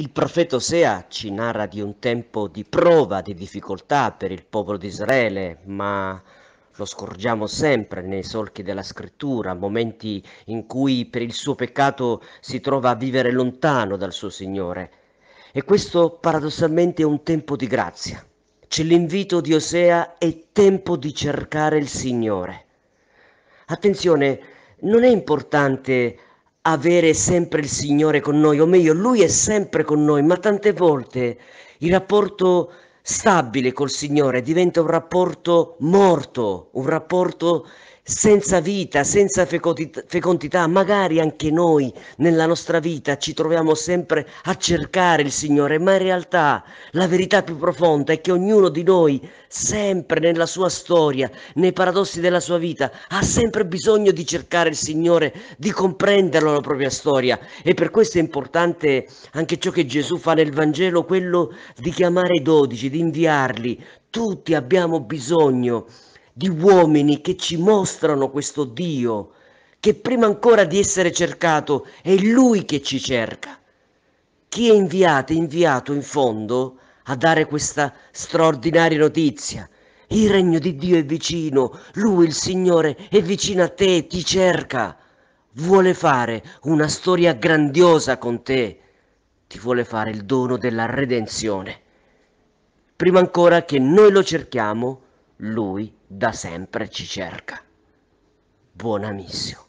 Il profeta Osea ci narra di un tempo di prova, di difficoltà per il popolo di Israele, ma lo scorgiamo sempre nei solchi della scrittura, momenti in cui per il suo peccato si trova a vivere lontano dal suo Signore. E questo paradossalmente è un tempo di grazia. C'è l'invito di Osea, è tempo di cercare il Signore. Attenzione, non è importante avere sempre il Signore con noi, o meglio, Lui è sempre con noi, ma tante volte il rapporto stabile col Signore diventa un rapporto morto, un rapporto senza vita, senza fecondità, magari anche noi nella nostra vita ci troviamo sempre a cercare il Signore, ma in realtà la verità più profonda è che ognuno di noi, sempre nella sua storia, nei paradossi della sua vita, ha sempre bisogno di cercare il Signore, di comprenderlo la propria storia. E per questo è importante anche ciò che Gesù fa nel Vangelo, quello di chiamare i dodici, di inviarli. Tutti abbiamo bisogno di uomini che ci mostrano questo Dio, che prima ancora di essere cercato è Lui che ci cerca. Chi è inviato è inviato in fondo a dare questa straordinaria notizia. Il regno di Dio è vicino, Lui il Signore è vicino a te, ti cerca, vuole fare una storia grandiosa con te, ti vuole fare il dono della redenzione. Prima ancora che noi lo cerchiamo, Lui da sempre ci cerca. Buona missio.